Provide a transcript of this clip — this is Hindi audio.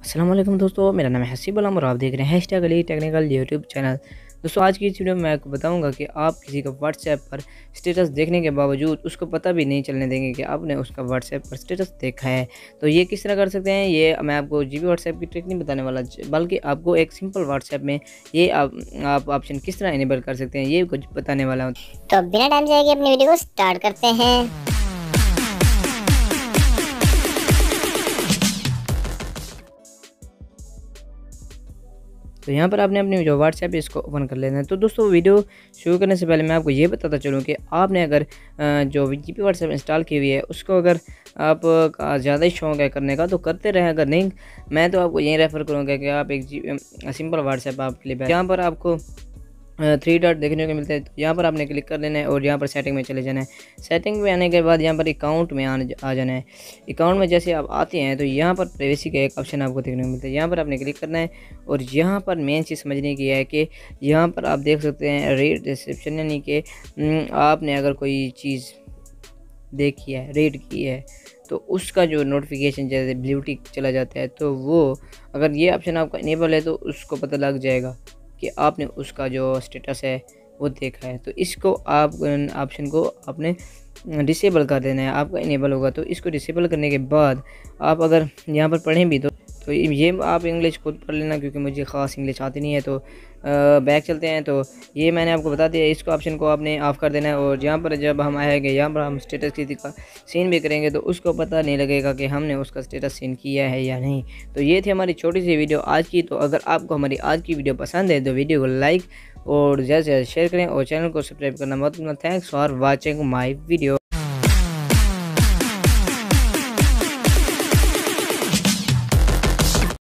असलम दोस्तों मेरा नाम है हसीब और आप देख रहे हैं Hash Ali technical YouTube channel दोस्तों आज की इस वीडियो में मैं आपको बताऊँगा कि आप किसी का व्हाट्सएप पर स्टेटस देखने के बावजूद उसको पता भी नहीं चलने देंगे कि आपने उसका व्हाट्सएप पर स्टेटस देखा है। तो ये किस तरह कर सकते हैं ये मैं आपको जी व्हाट्सएप की ट्रिक नहीं बताने वाला बल्कि आपको एक सिंपल व्हाट्सएप में ये आप, ऑप्शन किस तरह इनेबल कर सकते हैं ये कुछ बताने वाला हूँ। तो बिना टाइम से अपनी वीडियो को स्टार्ट करते हैं। तो यहाँ पर आपने अपनी जो व्हाट्सएप इसको ओपन कर लेना है। तो दोस्तों, वीडियो शुरू करने से पहले मैं आपको ये बताता चलूँ कि आपने अगर जो जी पी व्हाट्सएप इंस्टॉल की हुई है, उसको अगर आप का ज़्यादा ही शौक है करने का तो करते रहें। अगर नहीं, मैं तो आपको यही रेफ़र करूँगा कि आप एक जी सिंपल व्हाट्सएप आपके लिए यहाँ पर आपको थ्री डॉट देखने को मिलते हैं। तो यहाँ पर आपने क्लिक कर लेना है और यहाँ पर सेटिंग में चले जाना है। सेटिंग में आने के बाद यहाँ पर अकाउंट में आने आ जाना है। अकाउंट में जैसे आप आते हैं तो यहाँ पर प्राइवेसी का एक ऑप्शन आपको देखने को मिलता है। यहाँ पर आपने क्लिक करना है और यहाँ पर मेन चीज़ समझने की है कि यहाँ पर आप देख सकते हैं रेट डिस्क्रिप्शन यानी कि आपने अगर कोई चीज़ देखी है रेट की है तो उसका जो नोटिफिकेशन जैसे ब्लूटिक चला जाता है तो वो अगर ये ऑप्शन आपका इनेबल है तो उसको पता लग जाएगा। कि आपने उसका जो स्टेटस है वो देखा है। तो इसको आप ऑप्शन को आपने डिसेबल कर देना है। आपका इनेबल होगा तो इसको डिसेबल करने के बाद आप अगर यहाँ पर पढ़ें भी तो तो ये आप इंग्लिश खुद पढ़ लेना क्योंकि मुझे ख़ास इंग्लिश आती नहीं है तो बैक चलते हैं तो ये मैंने आपको बता दिया, इसको ऑप्शन को आपने ऑफ़ कर देना है और यहाँ पर जब हम आएँगे, यहाँ पर हम स्टेटस किसी का सीन भी करेंगे तो उसको पता नहीं लगेगा कि हमने उसका स्टेटस सीन किया है या नहीं। तो ये थी हमारी छोटी सी वीडियो आज की तो अगर आपको हमारी आज की वीडियो पसंद है तो वीडियो को लाइक और ज़्यादा से ज़्यादा शेयर करें और चैनल को सब्सक्राइब करना बहुत thanks for watching my video